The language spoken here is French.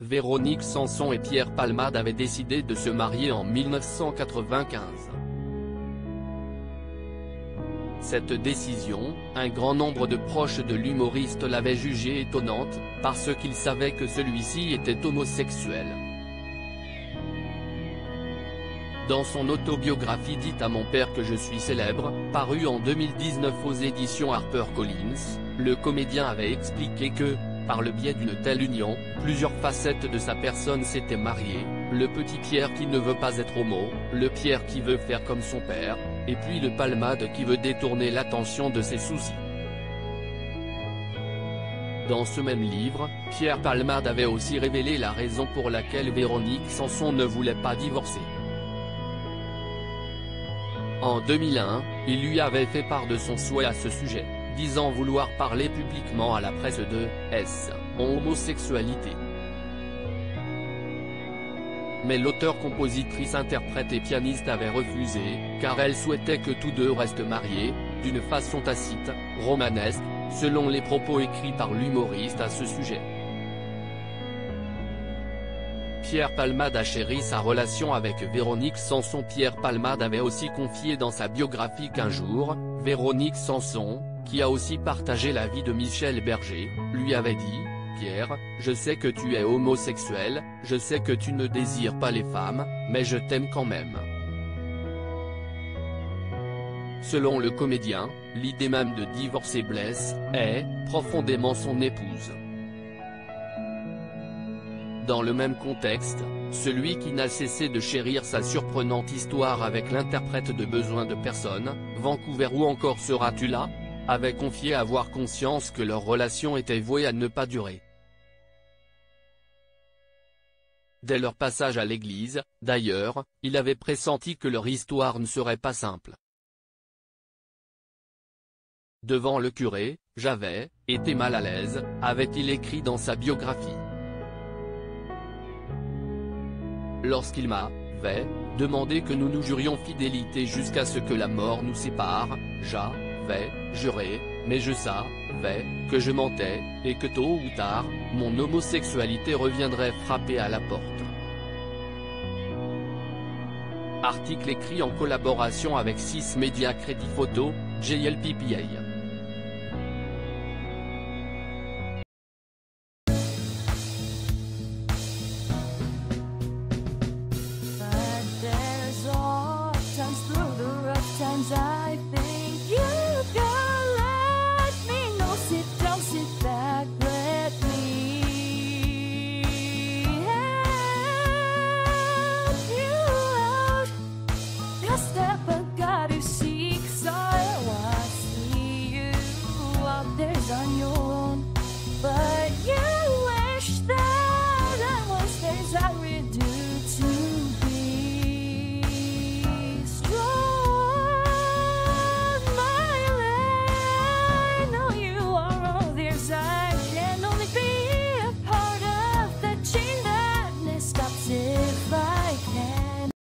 Véronique Sanson et Pierre Palmade avaient décidé de se marier en 1995. Cette décision, un grand nombre de proches de l'humoriste l'avaient jugée étonnante, parce qu'ils savaient que celui-ci était homosexuel. Dans son autobiographie dite à mon père que je suis célèbre, parue en 2019 aux éditions HarperCollins, le comédien avait expliqué que, par le biais d'une telle union, plusieurs facettes de sa personne s'étaient mariées, le petit Pierre qui ne veut pas être homo, le Pierre qui veut faire comme son père, et puis le Palmade qui veut détourner l'attention de ses soucis. Dans ce même livre, Pierre Palmade avait aussi révélé la raison pour laquelle Véronique Sanson ne voulait pas divorcer. En 2001, il lui avait fait part de son souhait à ce sujet disant vouloir parler publiquement à la presse de S. homosexualité. Mais l'auteur-compositrice interprète et pianiste avait refusé, car elle souhaitait que tous deux restent mariés, d'une façon tacite, romanesque, selon les propos écrits par l'humoriste à ce sujet. Pierre Palmade a chéri sa relation avec Véronique Sanson Pierre Palmade avait aussi confié dans sa biographie qu'un jour, Véronique Sanson, qui a aussi partagé la vie de Michel Berger, lui avait dit, Pierre, je sais que tu es homosexuel, je sais que tu ne désires pas les femmes, mais je t'aime quand même. Selon le comédien, l'idée même de divorcer blesse, est, profondément son épouse. Dans le même contexte, celui qui n'a cessé de chérir sa surprenante histoire avec l'interprète de Besoin de personne, Vancouver ou encore Seras-tu là? Avait confié avoir conscience que leur relation était vouée à ne pas durer. Dès leur passage à l'église, d'ailleurs, il avait pressenti que leur histoire ne serait pas simple. Devant le curé, j'avais été mal à l'aise, avait-il écrit dans sa biographie. Lorsqu'il m'avait demandé que nous nous jurions fidélité jusqu'à ce que la mort nous sépare, j'ai vais jurer, mais je savais que je mentais, et que tôt ou tard, mon homosexualité reviendrait frapper à la porte. Article écrit en collaboration avec 6 médias Crédit Photo, JLPPA.